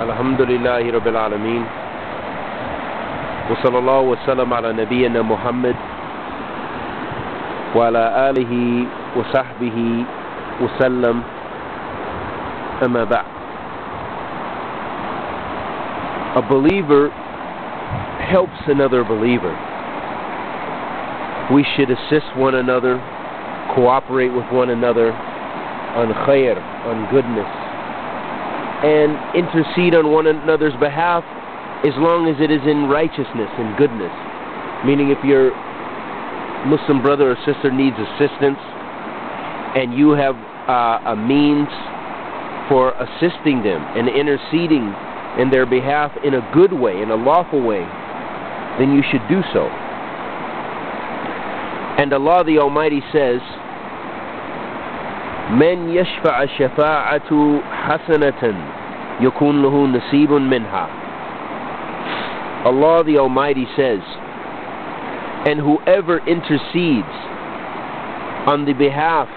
الحمد لله رب العالمين وصلى الله وسلم على نبينا محمد وعلى آله وصحبه وسلم أما بعد A believer helps another believer. We should assist one another, cooperate with one another on khair, on goodness, and intercede on one another's behalf as long as it is in righteousness and goodness. Meaning, if your Muslim brother or sister needs assistance and you have uh, a means for assisting them and interceding in their behalf in a good way, in a lawful way, then you should do so. And Allah the Almighty says, من يشفع شفاعة حسنة يكون له نصيب منها Allah the Almighty says and whoever intercedes on the behalf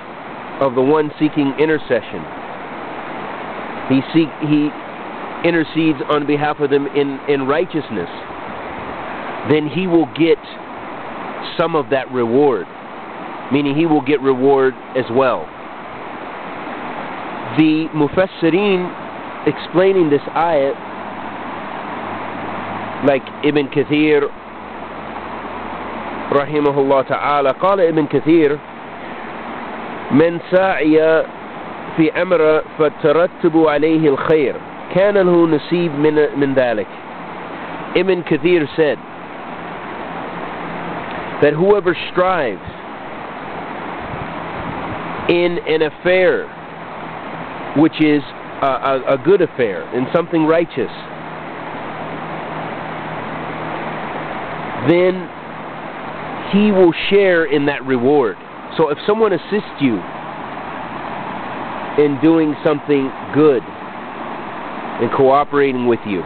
of the one seeking intercession he seek he intercedes on behalf of them in, in righteousness then he will get some of that reward meaning he will get reward as well The Mufassirin explaining this ayat, like Ibn Kathir, rahimahullah ta'ala, قال ابن كثير من ساعي في أمر فترتب عليه الخير كان له نصيب من, من ذلك Ibn Kathir said that whoever strives in an affair which is a, a, a good affair and something righteous, then he will share in that reward. So if someone assists you in doing something good and cooperating with you,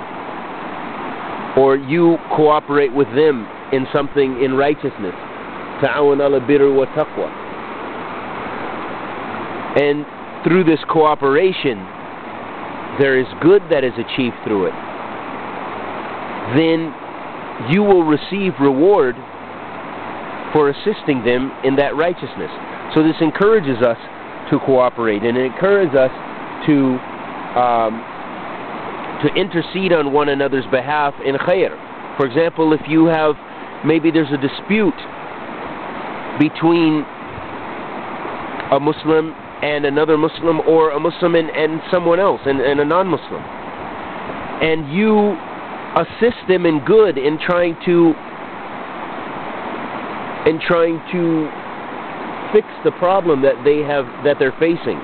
or you cooperate with them in something in righteousness, ta'awun ala birr wa taqwa. And through this cooperation, there is good that is achieved through it, then you will receive reward for assisting them in that righteousness. So this encourages us to cooperate and it encourages us to um, to intercede on one another's behalf in khair. For example, if you have maybe there's a dispute between a Muslim and another Muslim or a Muslim and, and someone else and, and a non-Muslim. And you assist them in good in trying to in trying to fix the problem that they have that they're facing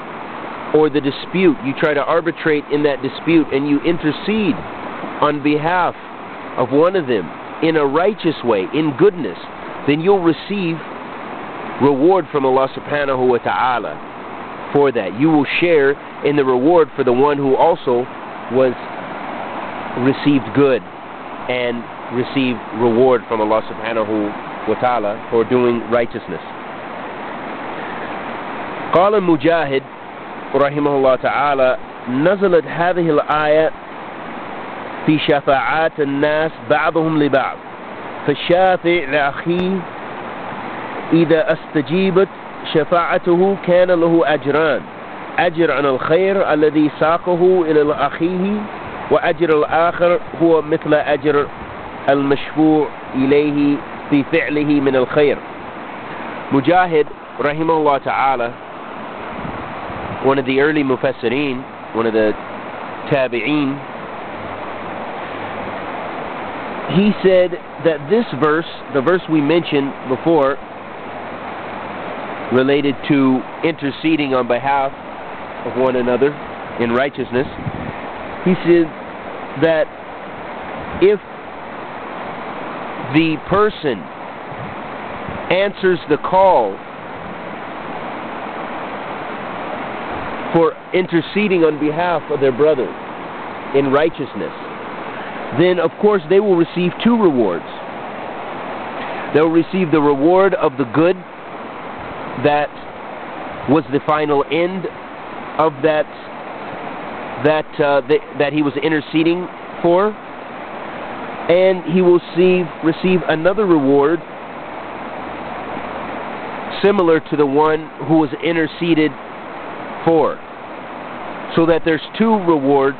or the dispute. You try to arbitrate in that dispute and you intercede on behalf of one of them in a righteous way, in goodness, then you'll receive reward from Allah subhanahu wa ta'ala for that. You will share in the reward for the one who also was received good and received reward from Allah subhanahu wa ta'ala for doing righteousness. قال مجاهد رحمه الله تعالى نزلت هذه الآية في شفاعات الناس بعضهم لبعض فالشافع لأخيه إذا استجيبت شفاعته كان له أجران. أجر عن الخير الذي ساقه إلى أخيه وأجر الآخر هو مثل أجر المشفوع إليه في فعله من الخير. مجاهد رحمه الله تعالى one of the early mufassirin one of the tabi'een he said that this verse the verse we mentioned before related to interceding on behalf of one another in righteousness he said that if the person answers the call for interceding on behalf of their brother in righteousness, then of course they will receive two rewards. They'll receive the reward of the good that was the final end of that that, uh, that, that he was interceding for, and he will see, receive another reward similar to the one who was interceded for. So that there's two rewards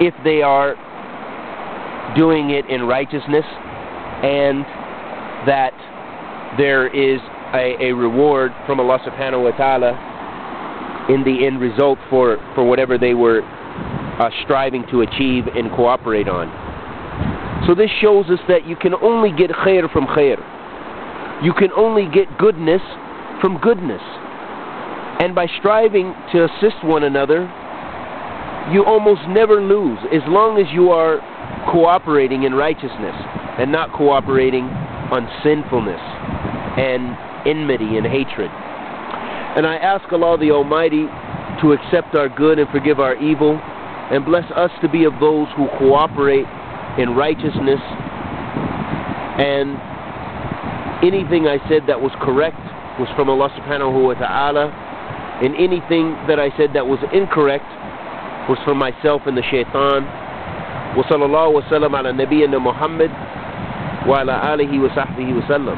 if they are doing it in righteousness and that there is a, a reward from Allah subhanahu wa ta'ala in the end result for, for whatever they were uh, striving to achieve and cooperate on. So this shows us that you can only get khair from khair. You can only get goodness from goodness. And by striving to assist one another, you almost never lose as long as you are cooperating in righteousness and not cooperating on sinfulness and enmity and hatred. And I ask Allah the Almighty to accept our good and forgive our evil and bless us to be of those who cooperate in righteousness and anything I said that was correct was from Allah subhanahu wa ta'ala and anything that I said that was incorrect was from myself and the shaitan وصلى الله وسلم على نبينا محمد وعلى آله وصحبه وسلم